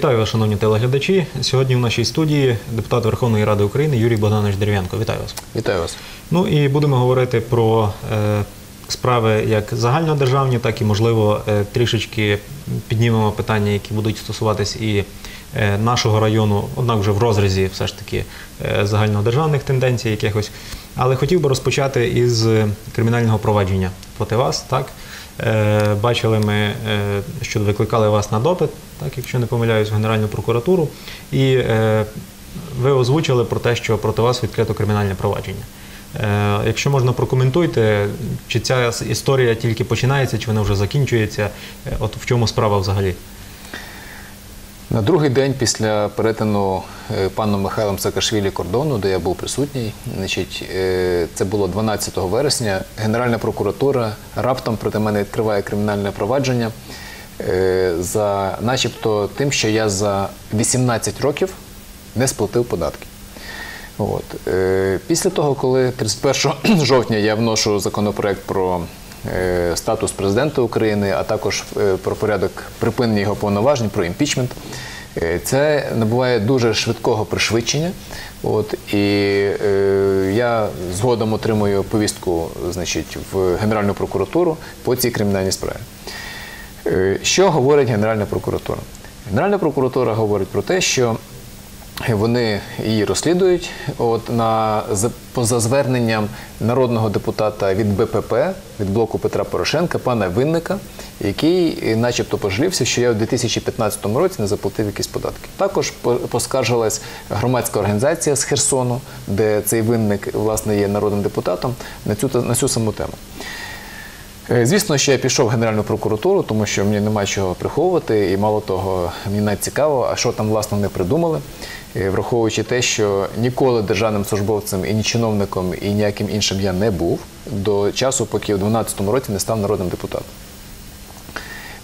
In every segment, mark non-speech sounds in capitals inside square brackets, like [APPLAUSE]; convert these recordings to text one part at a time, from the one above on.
Вітаю вас, шановні телеглядачі. Сьогодні в нашій студії депутат Верховної Ради України Юрій Богданович Дерев'янко. Вітаю вас. Вітаю вас. Ну і будемо говорити про е, справи як загальнодержавні, так і, можливо, е, трішечки піднімемо питання, які будуть стосуватись і е, нашого району, однак вже в розрізі все ж таки е, загальнодержавних тенденцій якихось. Але хотів би розпочати із кримінального провадження проти вас. Так? Е, Бачили ми, е, що викликали вас на допит, так, якщо не помиляюсь, в Генеральну прокуратуру. І е, ви озвучили про те, що проти вас відкрито кримінальне провадження. Якщо можна, прокоментуйте, чи ця історія тільки починається, чи вона вже закінчується. От в чому справа взагалі? На другий день після перетину е, паном Михайлом Саакашвілі кордону, де я був присутній, значить, е, це було 12 вересня. Генеральна прокуратура раптом проти мене відкриває кримінальне провадження е, за, начебто, тим, що я за 18 років не сплатив податки. От. Після того, коли 31 [CLEARS THROAT] жовтня я вношу законопроект про статус президента України, а також е, про порядок припинення його повноважень, про імпічмент, е, це набуває дуже швидкого пришвидшення. От, і е, я згодом отримую повістку значить, в Генеральну прокуратуру по цій кримінальній справі. Е, Що говорить Генеральна прокуратура? Генеральна прокуратура говорить про те, що вони її розслідують. От на поза зверненням народного депутата від БПП, від блоку Петра Порошенка, пана Винника, який, е, начебто, пожалівся, що я у 2015 році не заплатив якісь податки. Також поскаржилась громадська організація з Херсону, де цей винник власне є народним депутатом, на цю на цю саму тему. Е, Звісно, що я пішов в Генеральну прокуратуру, тому що мені нема чого приховувати, і мало того, мені навіть цікаво, а що там власне вони придумали, Е, враховуючи те, що ніколи державним службовцем і ні чиновником, і ніяким іншим я не був до часу, поки в 2012 році не став народним депутатом.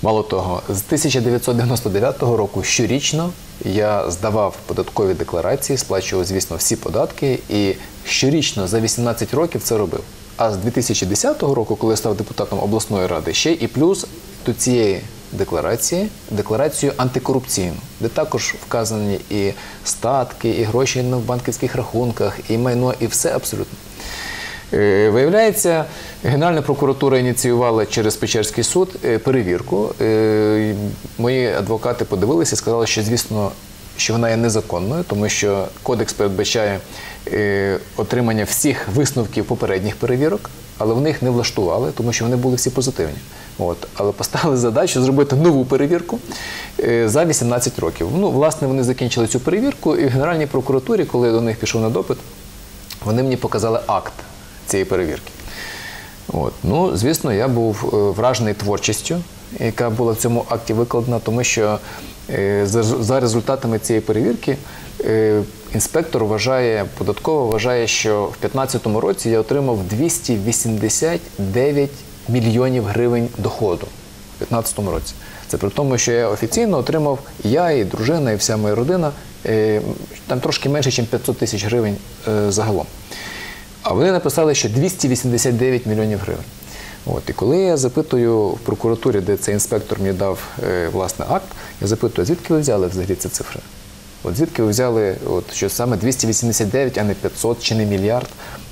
Мало того, з 1999 року щорічно я здавав податкові декларації, сплачував, звісно, всі податки, і щорічно за 18 років це робив. А з 2010 року, коли я став депутатом обласної ради, ще і плюс до цієї декларації декларацію антикорупційну, де також вказані і статки, і гроші на банківських рахунках, і майно, і все абсолютно. Е, Виявляється, Генеральна прокуратура ініціювала через Печерський суд е, перевірку. Е, Мої адвокати подивилися і сказали, що звісно, що вона є незаконною, тому що кодекс передбачає е, отримання всіх висновків попередніх перевірок, але вони їх не влаштували, тому що вони були всі позитивні. От, але поставили задачу зробити нову перевірку е, за 18 років. Ну, власне, вони закінчили цю перевірку, і в Генеральній прокуратурі, коли я до них пішов на допит, вони мені показали акт цієї перевірки. От. Ну, звісно, я був е, вражений творчістю, яка була в цьому акті викладена, тому що за, за результатами цієї перевірки е, інспектор вважає, податково вважає, що в 2015 році я отримав 289 мільйонів гривень доходу в 2015 році. Це при тому, що я офіційно отримав я і дружина, і вся моя родина е, там трошки менше, ніж 500 тисяч гривень е, загалом. А вони написали, що 289 мільйонів гривень. От, і коли я запитую в прокуратурі, де цей інспектор мені дав е, власне акт, я запитую, звідки ви взяли взагалі ці цифри? От звідки ви взяли, от, що саме 289, а не 500 чи не мільярд?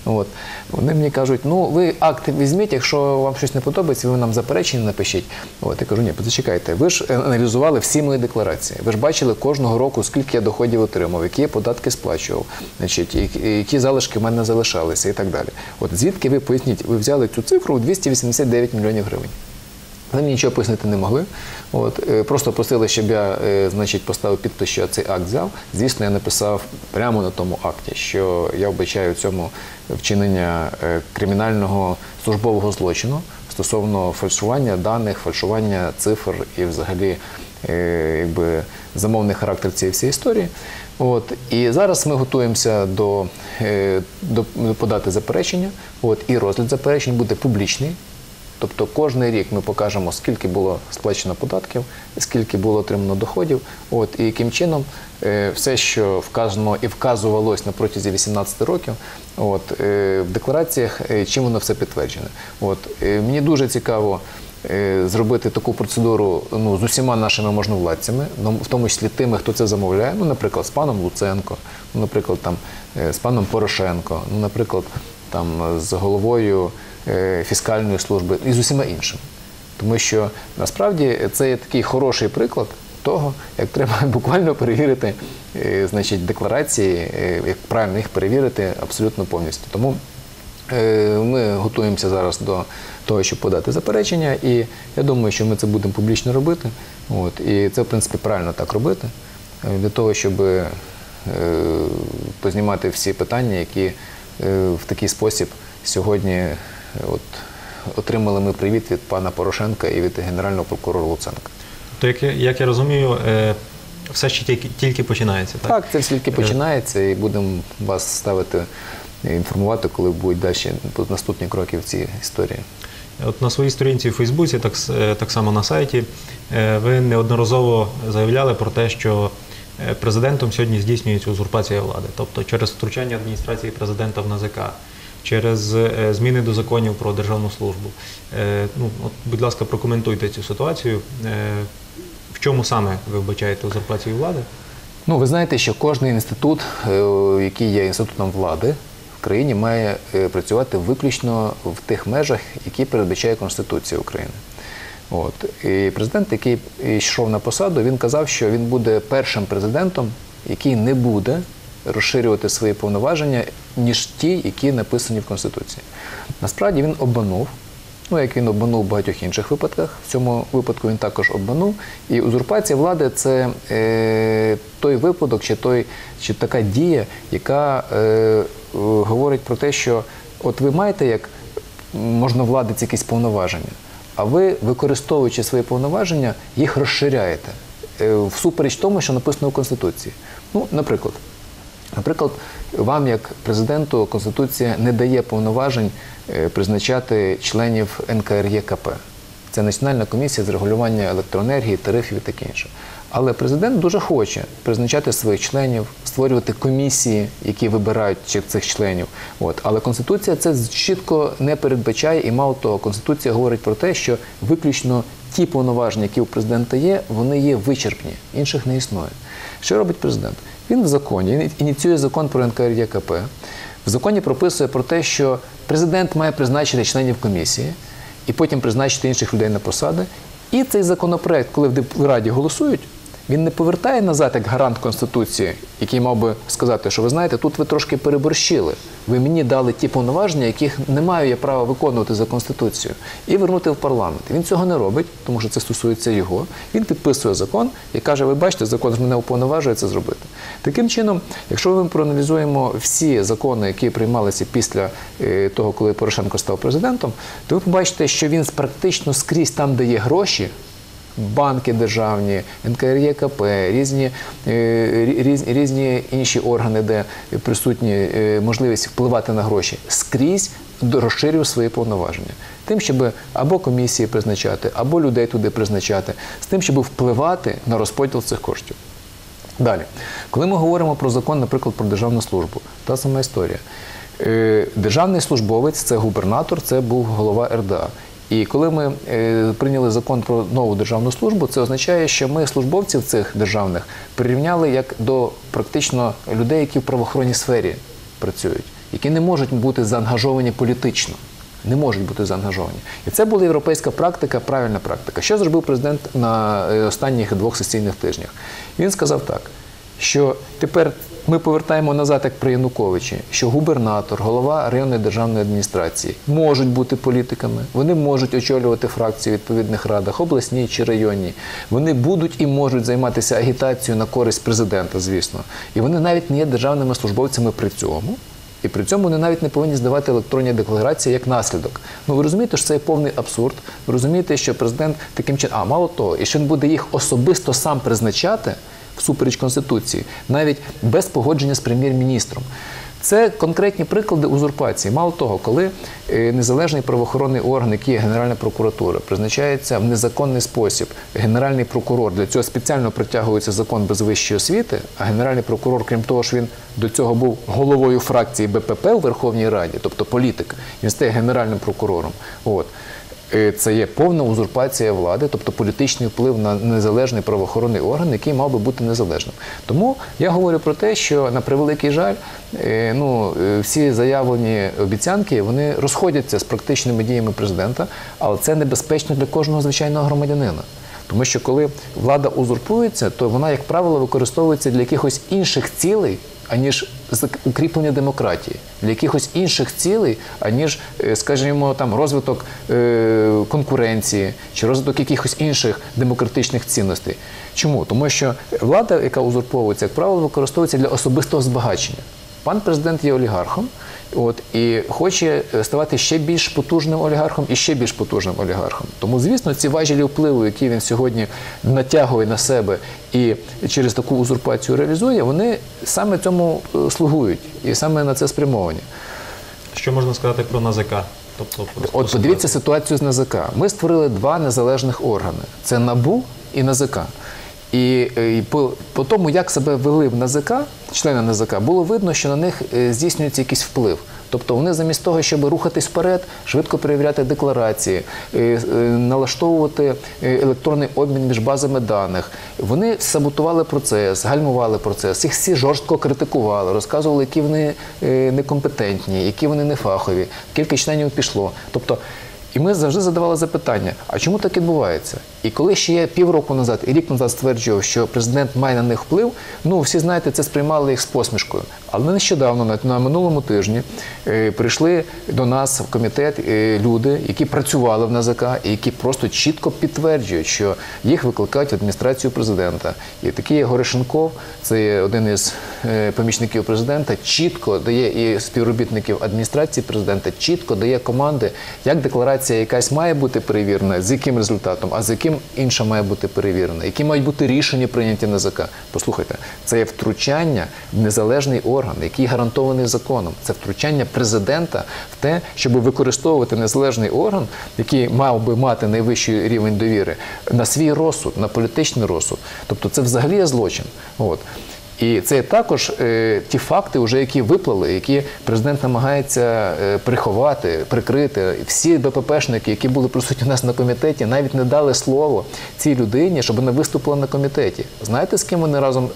От. Вони мені кажуть, ну ви акт візьміть, якщо вам щось не подобається, ви нам заперечення напишіть. От, я кажу, ні, зачекайте, ви ж аналізували всі мої декларації. Ви ж бачили кожного року, скільки я доходів отримав, які я податки сплачував, значить, які- які залишки в мене залишалися і так далі. От звідки ви поясніть, ви взяли цю цифру у 289 мільйонів гривень. Вони нічого пояснити не могли. От, е, просто просили, щоб я е, значить, поставив підпис, що я цей акт взяв. Звісно, я написав прямо на тому акті, що я вбачаю цьому вчинення е, кримінального службового злочину стосовно фальшування даних, фальшування цифр і взагалі якби, замовний характер цієї всієї історії. От, і зараз ми готуємося до, до подати заперечення. От, і розгляд заперечень буде публічний. Тобто кожний рік ми покажемо, скільки було сплачено податків, скільки було отримано доходів, от, і яким чином е, все, що вказано і вказувалось на протязі 18 років, от, е, в деклараціях, е, чим воно все підтверджене. От, мені дуже цікаво зробити таку процедуру ну, з усіма нашими можновладцями, ну, в тому числі тими, хто це замовляє, ну, наприклад, з паном Луценко, ну, наприклад, там, з паном Порошенко, ну, наприклад, там, з головою фіскальної служби і з усіма іншими. Тому що насправді це є такий хороший приклад того, як треба [LAUGHS] буквально перевірити е, значить, декларації, е, як правильно їх перевірити абсолютно повністю. Тому е, ми готуємося зараз до того, щоб подати заперечення, і я думаю, що ми це будемо публічно робити. От, і це, в принципі, правильно так робити, е, для того, щоб е, познімати всі питання, які е, в такий спосіб сьогодні е, от, отримали ми привіт від пана Порошенка і від генерального прокурора Луценка. То як, як я розумію, е, все ще тільки, тільки починається, так? Так, це тільки починається, і будемо вас ставити е, інформувати, коли будуть далі наступні кроки в цій історії. От на своїй сторінці у Фейсбуці, так, е, так само на сайті, е, ви неодноразово заявляли про те, що е, президентом сьогодні здійснюється узурпація влади, тобто через втручання адміністрації президента в НАЗК, через е, зміни до законів про державну службу. Е, Ну, от, будь ласка, прокоментуйте цю ситуацію. Е, В чому саме ви вбачаєте узурпацію влади? Ну, ви знаєте, що кожен інститут, який є інститутом влади в країні, має працювати виключно в тих межах, які передбачає Конституція України. От. І президент, який йшов на посаду, він казав, що він буде першим президентом, який не буде розширювати свої повноваження, ніж ті, які написані в Конституції. Насправді він обманув. Ну, як він обманув в багатьох інших випадках. В цьому випадку він також обманув. І узурпація влади це е, той випадок, чи, той, чи така дія, яка е, говорить про те, що от ви маєте як можновладець якісь повноваження, а ви, використовуючи свої повноваження, їх розширяєте е, всупереч тому, що написано в Конституції. Ну, наприклад, Наприклад, вам, як президенту, Конституція не дає повноважень е, призначати членів НКРЄКП. Це Національна комісія з регулювання електроенергії, тарифів і таке інше. Але президент дуже хоче призначати своїх членів, створювати комісії, які вибирають цих членів. От. Але Конституція це чітко не передбачає, і мало того, Конституція говорить про те, що виключно ті повноваження, які у президента є, вони є вичерпні, інших не існує. Що робить президент? Він в законі він ініціює закон про НКРЄКП. В законі прописує про те, що президент має призначити членів комісії і потім призначити інших людей на посади. І цей законопроект, коли в Раді голосують, він не повертає назад як гарант Конституції, який мав би сказати, що ви знаєте, тут ви трошки переборщили. Ви мені дали ті повноваження, яких не маю я права виконувати за Конституцією, і вернути в парламент. Він цього не робить, тому що це стосується його. Він підписує закон і каже: ви бачите, закон ж мене уповноважує це зробити. Таким чином, якщо ми проаналізуємо всі закони, які приймалися після е, того, коли Порошенко став президентом, то ви побачите, що він практично скрізь там, де є гроші, банки державні, НКРЄКП, різні, е, рі- різ- різні інші органи, де присутні е, можливість впливати на гроші, скрізь розширює свої повноваження. Тим, щоб або комісії призначати, або людей туди призначати, з тим, щоб впливати на розподіл цих коштів. Далі, коли ми говоримо про закон, наприклад, про державну службу, та сама історія. Е, Державний службовець це губернатор, це був голова РДА. І коли ми е, прийняли закон про нову державну службу, це означає, що ми службовців цих державних прирівняли як до практично людей, які в правоохоронній сфері працюють, які не можуть бути заангажовані політично не можуть бути заангажовані. І це була європейська практика, правильна практика. Що зробив президент на е, останніх двох сесійних тижнях? Він сказав так, що тепер ми повертаємо назад, як при Януковичі, що губернатор, голова районної державної адміністрації можуть бути політиками, вони можуть очолювати фракції в відповідних радах, обласній чи районній. Вони будуть і можуть займатися агітацією на користь президента, звісно. І вони навіть не є державними службовцями при цьому. І при цьому вони навіть не повинні здавати електронні декларації як наслідок. Ну ви розумієте, що це є повний абсурд. Ви розумієте, що президент таким чином, а мало того, і що він буде їх особисто сам призначати всупереч Конституції, навіть без погодження з прем'єр-міністром. Це конкретні приклади узурпації. Мало того, коли е, незалежний правоохоронний орган, який є Генеральна прокуратура, призначається в незаконний спосіб генеральний прокурор, для цього спеціально притягується закон без вищої освіти, а генеральний прокурор, крім того, що він до цього був головою фракції БПП у Верховній Раді, тобто політик, він стає генеральним прокурором. От. Е, це є повна узурпація влади, тобто політичний вплив на незалежний правоохоронний орган, який мав би бути незалежним. Тому я говорю про те, що на превеликий жаль, е, ну е, всі заявлені обіцянки вони розходяться з практичними діями президента, але це небезпечно для кожного звичайного громадянина. Тому що коли влада узурпується, то вона, як правило, використовується для якихось інших цілей, аніж укріплення демократії, для якихось інших цілей, аніж, е, скажімо, там розвиток е, конкуренції чи розвиток якихось інших демократичних цінностей. Чому? Тому що влада, яка узурповується, як правило, використовується для особистого збагачення. Пан президент є олігархом. От і хоче е, ставати ще більш потужним олігархом і ще більш потужним олігархом. Тому, звісно, ці важелі впливу, які він сьогодні натягує на себе і через таку узурпацію реалізує, вони саме цьому е, слугують і саме на це спрямовані. Що можна сказати про НАЗК? Тобто, про От подивіться ситуацію з НАЗК. Ми створили два незалежних органи: це НАБУ і НАЗК. І, е, і по, по тому, як себе вели в НАЗК, члени НАЗК, було видно, що на них е, здійснюється якийсь вплив. Тобто вони замість того, щоб рухатись вперед, швидко перевіряти декларації, е, налаштовувати електронний обмін між базами даних, вони саботували процес, гальмували процес, їх всі жорстко критикували, розказували, які вони некомпетентні, які вони нефахові, кілька членів пішло. Тобто, і ми завжди задавали запитання: а чому так відбувається? І коли ще півроку назад і рік назад стверджував, що президент має на них вплив, ну всі знаєте, це сприймали їх з посмішкою. Але нещодавно, на, на минулому тижні, е, прийшли до нас в комітет е, люди, які працювали в НАЗК, і які просто чітко підтверджують, що їх викликають в адміністрацію президента. І такий є Горешенков, це один із е, помічників президента, чітко дає і співробітників адміністрації президента, чітко дає команди, як декларація якась має бути перевірена, з яким результатом, а з яким інша має бути перевірена, які мають бути рішення прийняті НАЗК. Послухайте, це є втручання в незалежний орган, який гарантований законом. Це втручання президента в те, щоб використовувати незалежний орган, який мав би мати найвищий рівень довіри, на свій розсуд, на політичний розсуд. Тобто це взагалі є злочин. От. І це також е, ті факти, вже які виплили, які президент намагається е, приховати, прикрити. Всі БППшники, які були присутні у нас на комітеті, навіть не дали слово цій людині, щоб вона виступила на комітеті. Знаєте, з ким вони разом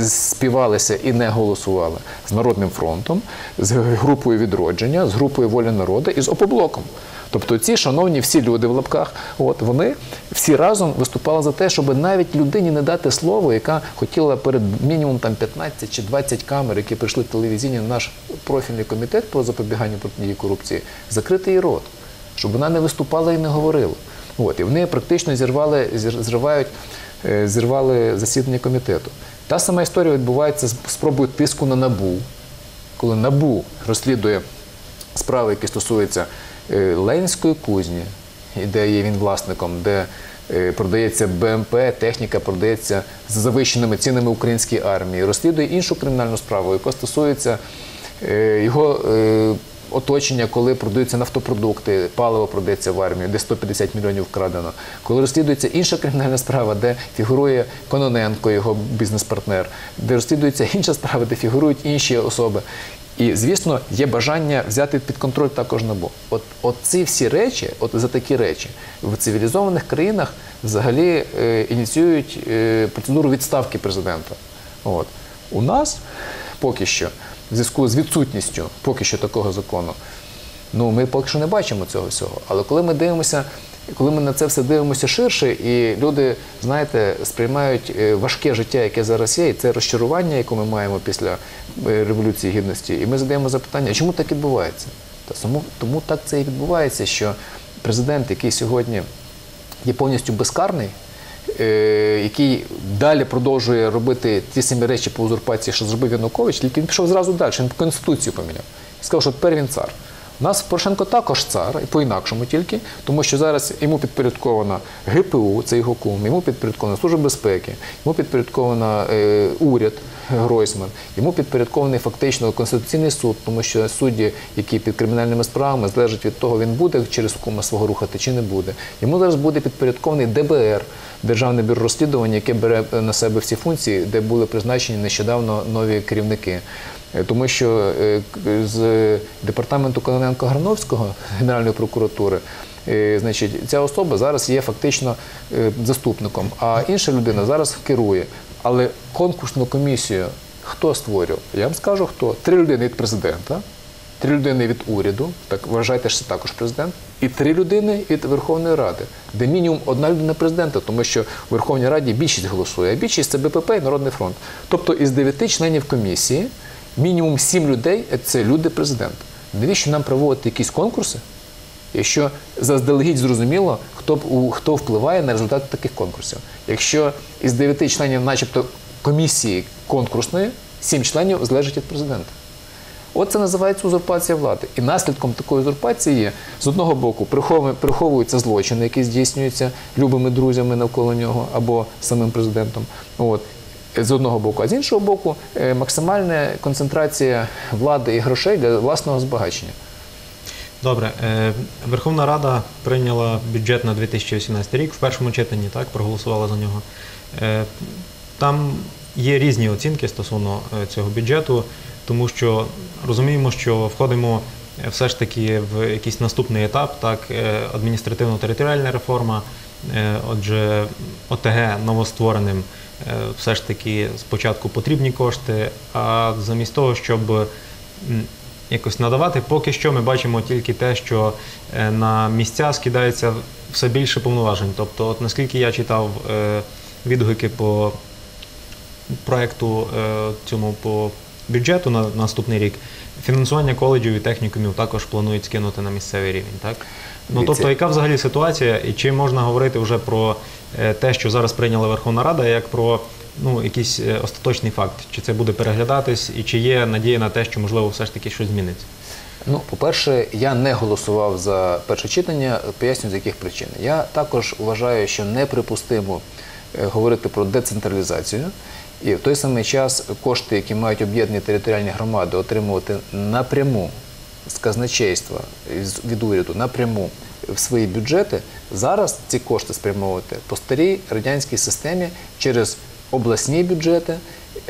співалися і не голосували? З Народним фронтом, з групою відродження, з групою волі народу і з опоблоком. Тобто ці шановні всі люди в лапках, от вони всі разом виступали за те, щоб навіть людині не дати слово, яка хотіла перед мінімум там 15 чи 20 камер, які прийшли телевізійні на наш профільний комітет по запобіганню протидії корупції, закрити її рот, щоб вона не виступала і не говорила. От, і вони практично зірвали, зір- зривають, е, зірвали засідання комітету. Та сама історія відбувається з спробою тиску на набу, коли набу розслідує справи, які стосуються е, Ленської кузні, де є він власником, де е, продається БМП, техніка продається з завищеними цінами українській армії, розслідує іншу кримінальну справу, яка стосується е, його оточення, коли продаються нафтопродукти, паливо продається в армію, де 150 мільйонів вкрадено. Коли розслідується інша кримінальна справа, де фігурує Кононенко, його бізнес-партнер, де розслідується інша справа, де фігурують інші особи. І, звісно, є бажання взяти під контроль також НАБУ. От, от ці всі речі, от за такі речі, в цивілізованих країнах взагалі е, ініціюють е, процедуру відставки президента. От. У нас поки що, в зв'язку з відсутністю поки що такого закону, ну ми поки що не бачимо цього всього. Але коли ми дивимося, коли ми на це все дивимося ширше, і люди, знаєте, сприймають е, важке життя, яке зараз є, і це розчарування, яке ми маємо після е, революції гідності, і ми задаємо запитання, чому так відбувається? Та тому, тому так це і відбувається, що президент, який сьогодні є повністю безкарний, який далі продовжує робити ті самі речі по узурпації, що зробив Янукович, тільки він пішов зразу далі, він конституцію поміняв. І сказав, що тепер він цар. У нас Порошенко також цар, і по-інакшому тільки, тому що зараз йому підпорядкована ГПУ, це його кум, йому підпорядкована Служба безпеки, йому підпорядкована е, уряд Гройсман, йому підпорядкований фактично Конституційний суд, тому що судді, які під кримінальними справами, залежить від того, він буде через кума свого рухати чи не буде. Йому зараз буде підпорядкований ДБР, Державне бюро розслідування, яке бере на себе всі функції, де були призначені нещодавно нові керівники. Е, Тому що е, з департаменту Кононенко Грановського Генеральної прокуратури е, значить, ця особа зараз є фактично заступником, а інша людина зараз керує. Але конкурсну комісію хто створював? Я вам скажу хто. Три людини від президента, три людини від уряду, так вважайте, що це також президент, і три людини від Верховної Ради, де мінімум одна людина президента, тому що в Верховній Раді більшість голосує, а більшість це БПП і Народний фронт. Тобто із дев'яти членів комісії мінімум сім людей це люди президента. Навіщо нам проводити якісь конкурси? Якщо заздалегідь зрозуміло, хто, хто впливає на результати таких конкурсів. Якщо із дев'яти членів, начебто, комісії конкурсної, сім членів залежить від президента. От це називається узурпація влади. І наслідком такої узурпації є, з одного боку, приховуються злочини, які здійснюються любими друзями навколо нього або самим президентом. От. З одного боку, а з іншого боку, е, максимальна концентрація влади і грошей для власного збагачення. Добре, е, Верховна Рада прийняла бюджет на 2018 рік в першому читанні, так, проголосувала за нього. Е, Там є різні оцінки стосовно цього бюджету, тому що розуміємо, що входимо все ж таки в якийсь наступний етап, так, адміністративно-територіальна реформа. Отже, ОТГ новоствореним все ж таки спочатку потрібні кошти, а замість того, щоб якось надавати. Поки що ми бачимо тільки те, що е, на місця скидається все більше повноважень. Тобто, от наскільки я читав е, відгуки по проекту е, цьому по бюджету на наступний рік, фінансування коледжів і технікумів також планують скинути на місцевий рівень. Так? Ну, тобто, яка взагалі ситуація, і чи можна говорити вже про е, те, що зараз прийняла Верховна Рада, як про ну, якийсь е, остаточний факт? Чи це буде переглядатись, і чи є надія на те, що можливо все ж таки щось зміниться? Ну, по-перше, я не голосував за перше читання, поясню з яких причин. Я також вважаю, що неприпустимо е, говорити про децентралізацію. І в той самий час кошти, які мають об'єднані територіальні громади, отримувати напряму з казначейства від уряду напряму в свої бюджети, зараз ці кошти спрямовувати по старій радянській системі через обласні бюджети,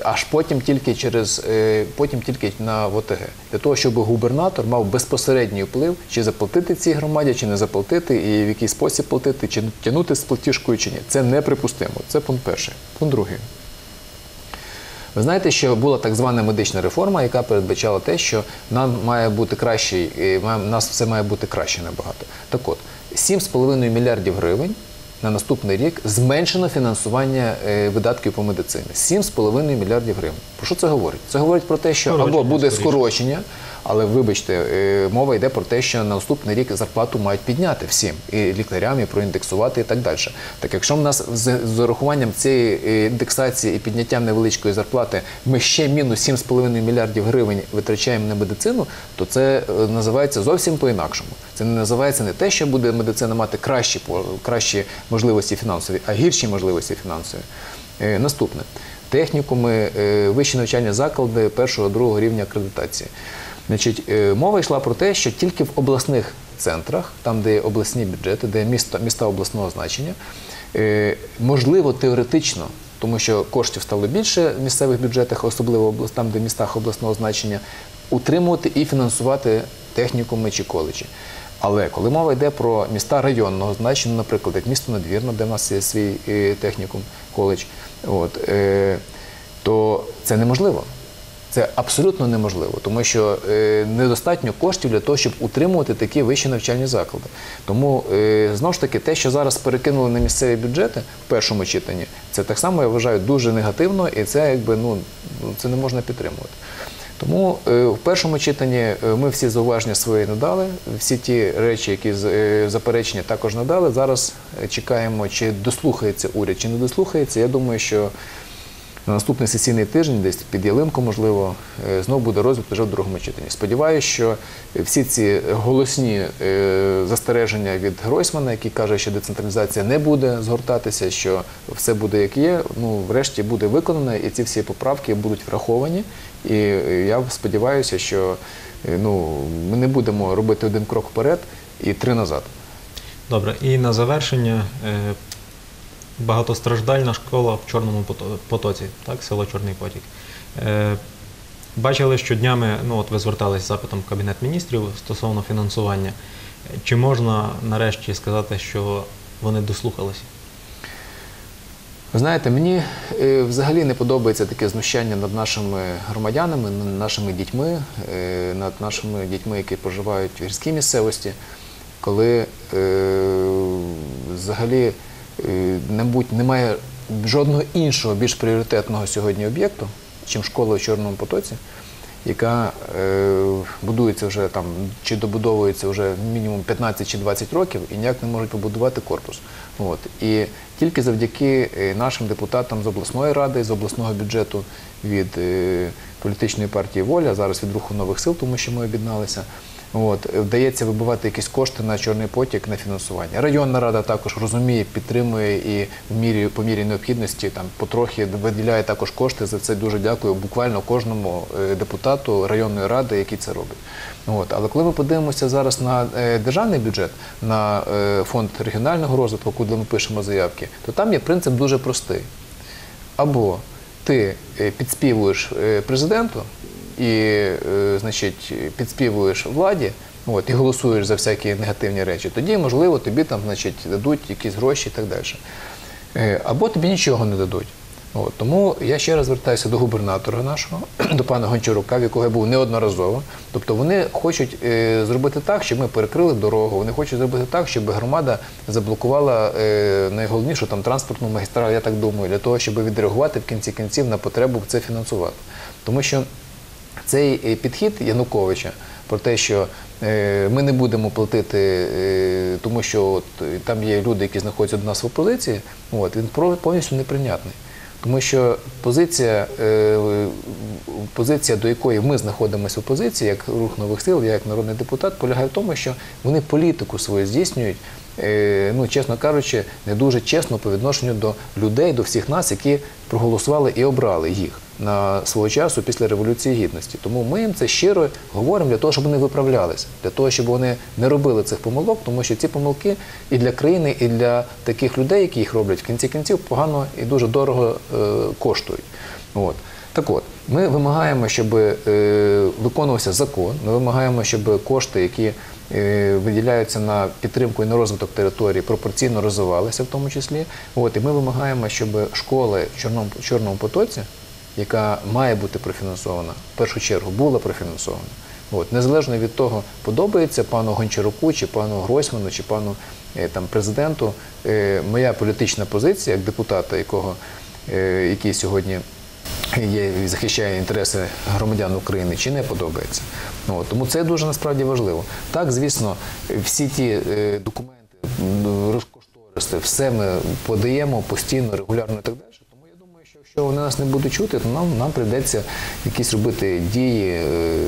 аж потім тільки через е, потім тільки на ОТГ. Для того, щоб губернатор мав безпосередній вплив, чи заплатити цій громаді, чи не заплатити, і в який спосіб платити, чи тягнути з платіжкою, чи ні. Це неприпустимо. Це пункт перший. Пункт другий. Ви знаєте, що була так звана медична реформа, яка передбачала те, що нам має бути краще, нас все має бути краще набагато. Так от, 7,5 мільярдів гривень на наступний рік зменшено фінансування е, видатків по медицині. 7,5 мільярдів гривень. Про що це говорить? Це говорить про те, що або буде скорочення, але вибачте, е, мова йде про те, що на наступний рік зарплату мають підняти всім і лікарям, і проіндексувати і так далі. Так якщо в нас з, урахуванням цієї е, індексації і підняттям невеличкої зарплати ми ще мінус 7,5 мільярдів гривень витрачаємо на медицину, то це е, називається зовсім по-інакшому. Це не називається не те, що буде медицина мати кращі, кращі можливості фінансові, а гірші можливості фінансові. Наступне. Технікуми, вищі навчальні заклади першого, другого рівня акредитації. Значить, е, мова йшла про те, що тільки в обласних центрах, там, де є обласні бюджети, де є міста, міста обласного значення, е, можливо, теоретично, тому що коштів стало більше в місцевих бюджетах, особливо там, де в містах обласного значення, утримувати і фінансувати технікуми чи коледжі. Але коли мова йде про міста районного значення, наприклад, як місто Надвірно, де в нас є свій е, технікум, коледж, от, то це неможливо. Це абсолютно неможливо, тому що е, недостатньо коштів для того, щоб утримувати такі вищі навчальні заклади. Тому е, знову ж таки, те, що зараз перекинули на місцеві бюджети в першому читанні, це так само я вважаю дуже негативно, і це якби ну це не можна підтримувати. Тому е, в першому читанні е, ми всі зауваження свої надали, всі ті речі, які е, заперечення також надали. Зараз е, чекаємо, чи дослухається уряд, чи не дослухається. Я думаю, що на наступний сесійний тиждень, десь під ялинку, можливо, е, знов буде розгляд вже в другому читанні. Сподіваюся, що всі ці голосні е, застереження від Гройсмана, який каже, що децентралізація не буде згортатися, що все буде як є, ну врешті буде виконано, і ці всі поправки будуть враховані. І е, я сподіваюся, що ну, ми не будемо робити один крок вперед і три назад. Добре, і на завершення багатостраждальна школа в Чорному потоці, так, село Чорний Потік. Е, Бачили, що днями, ну от ви звертались з запитом в Кабінет міністрів стосовно фінансування. Чи можна нарешті сказати, що вони дослухалися? Знаєте, мені е, взагалі не подобається таке знущання над нашими громадянами, над нашими дітьми, е, над нашими дітьми, які проживають в гірській місцевості, коли взагалі е, мабуть, немає жодного іншого більш пріоритетного сьогодні об'єкту, чим школа в Чорному потоці, яка е, будується вже там чи добудовується вже мінімум 15 чи 20 років і ніяк не можуть побудувати корпус. От. І тільки завдяки е, нашим депутатам з обласної ради, з обласного бюджету від е, політичної партії Воля, зараз від руху нових сил, тому що ми об'єдналися. От, вдається вибивати якісь кошти на чорний потік на фінансування. Районна рада також розуміє, підтримує і в мірі по мірі необхідності там потрохи виділяє також кошти. За це дуже дякую. Буквально кожному е, депутату районної ради, який це робить. От, але коли ми подивимося зараз на е, державний бюджет, на е, фонд регіонального розвитку, куди ми пишемо заявки, то там є принцип дуже простий. Або ти підспівуєш президенту і, е, значить, підспівуєш владі, от, і голосуєш за всякі негативні речі, тоді, можливо, тобі там, значить, дадуть якісь гроші і так далі. Е, Або тобі нічого не дадуть. От, тому я ще раз звертаюся до губернатора нашого, [CLEARS THROAT] до пана Гончарука, в якого я був неодноразово. Тобто вони хочуть е, зробити так, щоб ми перекрили дорогу, вони хочуть зробити так, щоб громада заблокувала е, найголовнішу там транспортну магістраль, я так думаю, для того, щоб відреагувати в кінці кінців на потребу це фінансувати. Тому що цей е, підхід Януковича про те, що е, ми не будемо платити, е, тому що от, там є люди, які знаходяться до нас в опозиції, от, він повністю неприйнятний. Тому що позиція, позиція, до якої ми знаходимося в опозиції, як рух нових сил, я як народний депутат, полягає в тому, що вони політику свою здійснюють, ну, чесно кажучи, не дуже чесно по відношенню до людей, до всіх нас, які проголосували і обрали їх свого часу після Революції Гідності. Тому ми їм це щиро говоримо для того, щоб вони виправлялися, для того, щоб вони не робили цих помилок, тому що ці помилки і для країни, і для таких людей, які їх роблять, в кінці кінців погано і дуже дорого е, коштують. От. Так от, ми вимагаємо, щоб е, виконувався закон, ми вимагаємо, щоб кошти, які е, виділяються на підтримку і на розвиток території, пропорційно розвивалися в тому числі. От, і ми вимагаємо, щоб школи в Чорному, Чорному потоці, яка має бути профінансована, в першу чергу була профінансована. От, незалежно від того, подобається пану Гончаруку, чи пану Гройсману, чи пану е, там, президенту, е, моя політична позиція як депутата, якого, е, який сьогодні є захищає інтереси громадян України, чи не подобається. От, тому це дуже насправді важливо. Так, звісно, всі ті документи, м, розкошториси, все ми подаємо постійно, регулярно і так далі. Тому я думаю, що якщо вони нас не будуть чути, то нам, нам прийдеться якісь робити дії, е,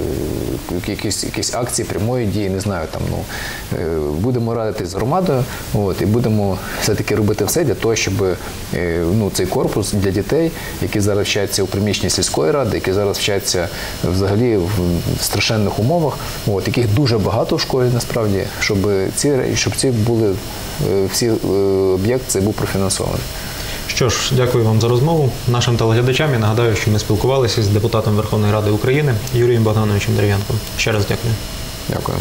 якісь, якісь акції прямої дії, не знаю. Там, ну, е, будемо радитись з громадою от, і будемо все-таки робити все для того, щоб е, ну, цей корпус для дітей, які зараз вчаться у приміщенні сільської ради, які зараз вчаться взагалі в страшенних умовах, от, яких дуже багато в школі насправді, щоб ці, щоб ці були всі е, об'єкт цей був профінансований. Що ж, дякую вам за розмову. Нашим телеглядачам я нагадаю, що ми спілкувалися з депутатом Верховної Ради України Юрієм Богдановичем Дерев'янком. Ще раз дякую. Дякую.